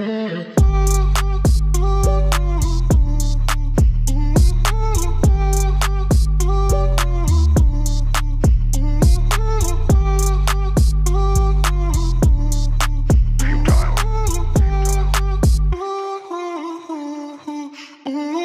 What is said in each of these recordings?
Ooh.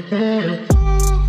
Mm-hmm.